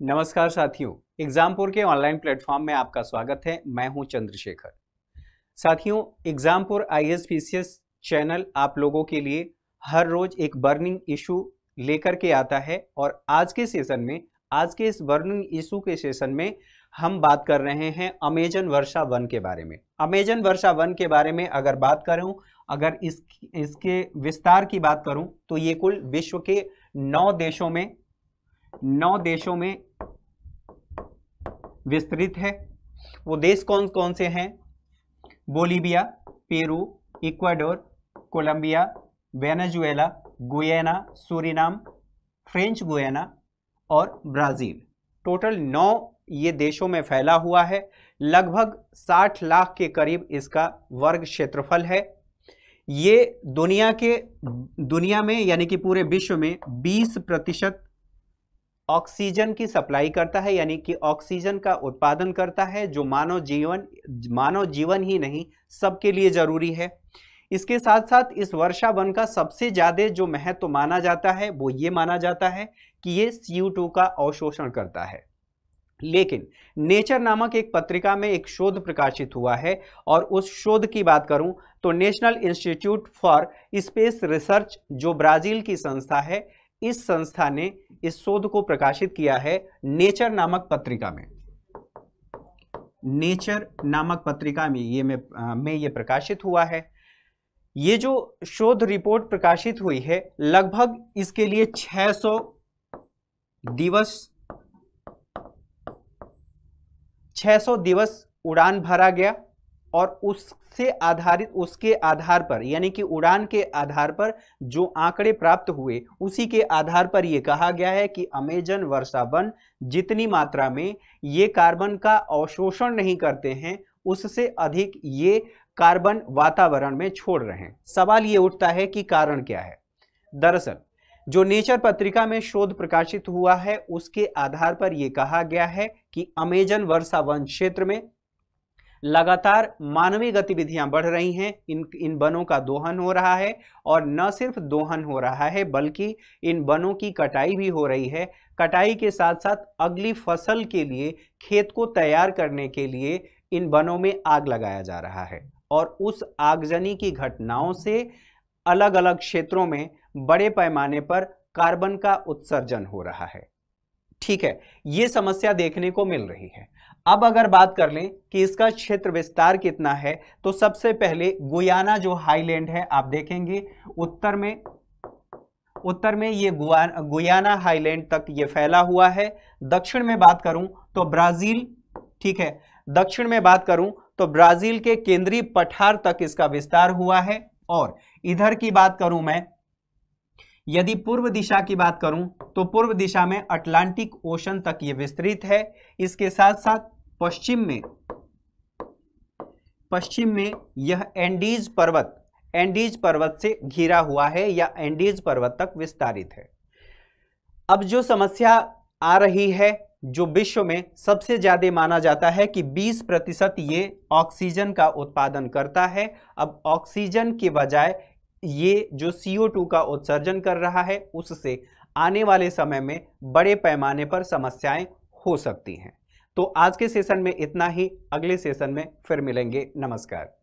नमस्कार साथियों। एग्जामपुर के ऑनलाइन प्लेटफॉर्म में आपका स्वागत है। मैं हूँ चंद्रशेखर। साथियों, एग्जामपुर आई एस चैनल आप लोगों के लिए हर रोज एक बर्निंग इशू लेकर के आता है और आज के सेशन में, आज के इस बर्निंग इशू के सेशन में हम बात कर रहे हैं अमेजन वर्षा वन के बारे में। अमेजन वर्षा वन के बारे में अगर बात करूँ, अगर इस, इसके विस्तार की बात करूँ तो ये कुल विश्व के नौ देशों में, नौ देशों में विस्तृत है। वो देश कौन कौन से हैं? Bolivia, Peru, Ecuador, Colombia, Venezuela, Guyana, Suriname, French Guiana और ब्राज़ील। टोटल नौ ये देशों में फैला हुआ है। लगभग 60 लाख के करीब इसका वर्ग क्षेत्रफल है। ये दुनिया के, दुनिया में यानी कि पूरे विश्व में 20 प्रतिशत ऑक्सीजन की सप्लाई करता है, यानी कि ऑक्सीजन का उत्पादन करता है, जो मानव जीवन मानव जीवन ही नहीं, सबके लिए ज़रूरी है। इसके साथ साथ इस वर्षा वन का सबसे ज़्यादा जो महत्व तो माना जाता है, वो ये माना जाता है कि ये सी का अवशोषण करता है। लेकिन नेचर नामक एक पत्रिका में एक शोध प्रकाशित हुआ है, और उस शोध की बात करूँ तो National Institute for Space Research, जो ब्राज़ील की संस्था है, इस संस्था ने इस शोध को प्रकाशित किया है नेचर नामक पत्रिका में। नेचर नामक पत्रिका में ये में, में ये प्रकाशित हुआ है। ये जो शोध रिपोर्ट प्रकाशित हुई है लगभग इसके लिए 600 दिवस 600 दिवस उड़ान भरा गया। और उससे आधारित, उसके आधार पर, यानी कि उड़ान के आधार पर जो आंकड़े प्राप्त हुए, उसी के आधार पर यह कहा गया है कि अमेजन वर्षा वन जितनी मात्रा में ये कार्बन का अवशोषण नहीं करते हैं, उससे अधिक ये कार्बन वातावरण में छोड़ रहे हैं। सवाल ये उठता है कि कारण क्या है? दरअसल, जो नेचर पत्रिका में शोध प्रकाशित हुआ है, उसके आधार पर यह कहा गया है कि अमेजन वर्षा वन क्षेत्र में लगातार मानवीय गतिविधियाँ बढ़ रही हैं। इन इन वनों का दोहन हो रहा है और न सिर्फ़ दोहन हो रहा है, बल्कि इन वनों की कटाई भी हो रही है। कटाई के साथ साथ अगली फ़सल के लिए, खेत को तैयार करने के लिए इन वनों में आग लगाया जा रहा है और उस आगजनी की घटनाओं से अलग अलग क्षेत्रों में बड़े पैमाने पर कार्बन का उत्सर्जन हो रहा है। ठीक है, ये समस्या देखने को मिल रही है। अब अगर बात कर लें कि इसका क्षेत्र विस्तार कितना है तो सबसे पहले गुयाना जो हाईलैंड है, आप देखेंगे। उत्तर में उत्तर में ये गुयाना हाईलैंड तक ये फैला हुआ है। दक्षिण में बात करूँ तो ब्राज़ील, ठीक है, दक्षिण में बात करूँ तो ब्राज़ील के केंद्रीय पठार तक इसका विस्तार हुआ है। और इधर की बात करूँ मैं यदि पूर्व दिशा की बात करूँ तो पूर्व दिशा में अटलांटिक ओशन तक ये विस्तृत है। इसके साथ साथ पश्चिम में पश्चिम में यह एंडीज पर्वत एंडीज पर्वत से घिरा हुआ है या एंडीज पर्वत तक विस्तारित है। अब जो समस्या आ रही है, जो विश्व में सबसे ज़्यादा माना जाता है कि 20 प्रतिशत ये ऑक्सीजन का उत्पादन करता है, अब ऑक्सीजन के बजाय ये जो CO2 का उत्सर्जन कर रहा है, उससे आने वाले समय में बड़े पैमाने पर समस्याएँ हो सकती हैं। तो आज के सेशन में इतना ही। अगले सेशन में फिर मिलेंगे। नमस्कार।